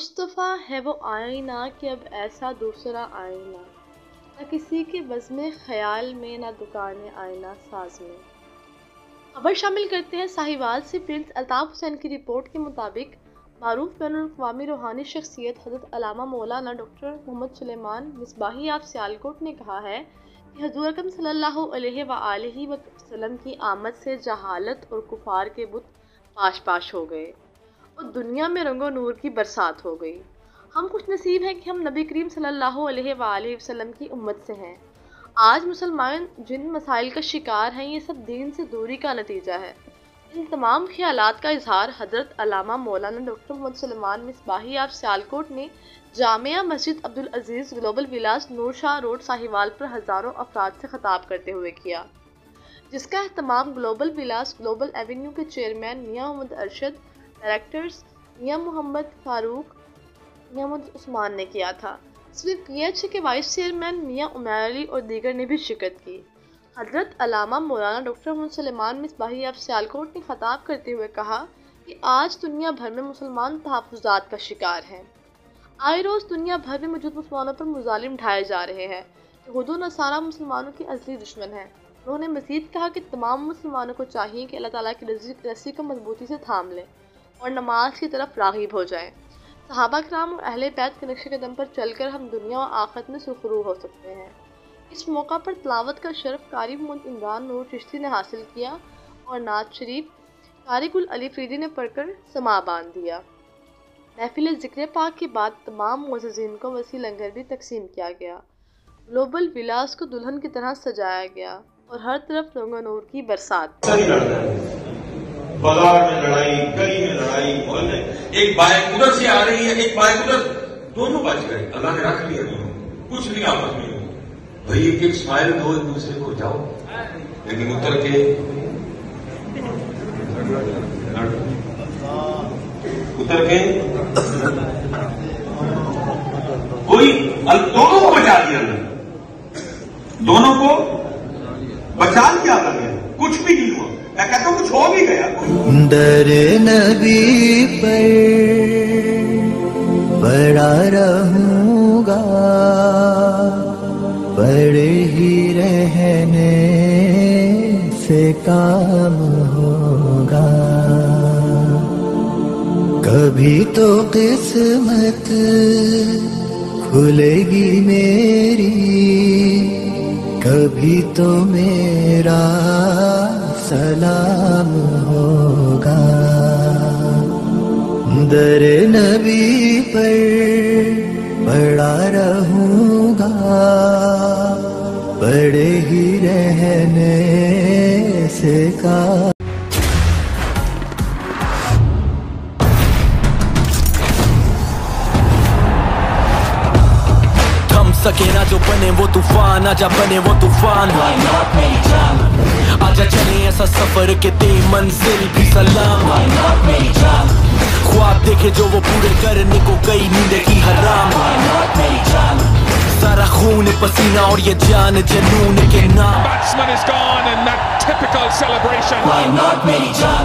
मुस्तफ़ा है वो आईना कि अब ऐसा दूसरा आईना। न किसी के बज़म ख्याल में, न दुकान आईना साज में। खबर शामिल करते हैं साहिवाल से प्रिंस अल्ताफ़ हुसैन की रिपोर्ट के मुताबिक, मरूफ बैन अवी रूहानी शख्सियत हज़रत अलामा मौलाना डॉक्टर मोहम्मद सुलेमान मिसबाही आप सियालकोट ने कहा है कि हजूर अकम सल्लल्लाहु की आमद से जहालत और कुफार के बुत पाश पाश हो गए। और दुनिया में रंगो नूर की बरसात हो गई। हम खुश नसीब हैं कि हम नबी करीम सल्लल्लाहु अलैहि वसल्लम की उम्मत से हैं। आज मुसलमान जिन मसाइल का शिकार हैं, ये सब दीन से दूरी का नतीजा है। इन तमाम ख्याल का इजहार हज़रत अलामा मौलाना डॉक्टर मोहम्मद सलमान मिसबाही आप सियालकोट ने Jamia Masjid Abdul Aziz global villas Noor Shah road Sahiwal पर हज़ारों अफराद से खताब करते हुए किया। जिसका अहतमाम ग्लोबल विलास ग्लोबल एवेन्यू के चेयरमैन मियाँ मोहम्मद अरशद डायरेक्टर्स मियाँ मोहम्मद फारूक मियाँ उस्मान ने किया था। सिर्फ़ पीएचए के वाइस चेयरमैन मियाँ उमैर अली और दीगर ने भी शिरकत की। हज़रत अलामा मौलाना डॉक्टर सलेमान मिसबाही अब सियालकोट ने खताब करते हुए कहा कि आज दुनिया भर में मुसलमान तहफ़ात का शिकार हैं। आए रोज़ दुनिया भर में मौजूद मुसलमानों पर मुजालिम ढाए जा रहे हैं। कि नसारा मुसलमानों की असली दुश्मन है। उन्होंने मजीद कहा कि तमाम मुसलमानों को चाहिए कि अल्लाह ताला की रस्सी को मजबूती से थाम लें। और नमाज़ की तरफ़ रागिब हो जाएँ। सहाबा कराम और अहले बैत के नक्शे कदम पर चलकर हम दुनिया और आखत में सुखरू हो सकते हैं। इस मौका पर तलावत का शरफ कारी मोहम्मद इमरान नूर चिश्ती ने हासिल किया और नाज शरीफ कारी अली फ्रीदी ने पढ़कर समा बाँध दिया। महफिल ज़िक्र पाक के बाद तमाम मुजीन को वसी लंगर भी तकसीम किया गया। ग्लोबल विलास को दुल्हन की तरह सजाया गया और हर तरफ़ रंगो नूर की बरसात। बाज़ार में लड़ाई, गली में लड़ाई मोहल्ले एक बाइक उधर से आ रही है, एक बाइक उधर। दोनों बच गए अल्लाह ने रख लिया दोनों। कुछ नहीं आपस में। भाई, एक एक स्माइल दो एक दूसरे को जाओ। लेकिन उतर के उतर के कोई दोनों को बचा दिया दोनों को बचा लिया कुछ भी नहीं हुआ। मैं कहता हूँ कुछ हो भी गया। दर नबी पर बड़ा रहूँगा बड़े ही रहने से काम होगा। कभी तो किस्मत खुलेगी मेरी कभी तो मेरा सलाम होगा। दर नबी पर बड़ा रहूंगा। बड़े ही रहने से का सके ना जो बने वो तूफ़ान आजा बने वो तूफ़ान। आजा चले ऐसा सफ़र के ते मंजिल भी सलाम। ख्वाब देखे जो वो पूरे करने को गई नींद की हराम। सारा खून पसीना और ये जान जनून के नाम। Batsman is gone and that typical celebration. Why not मेरी जान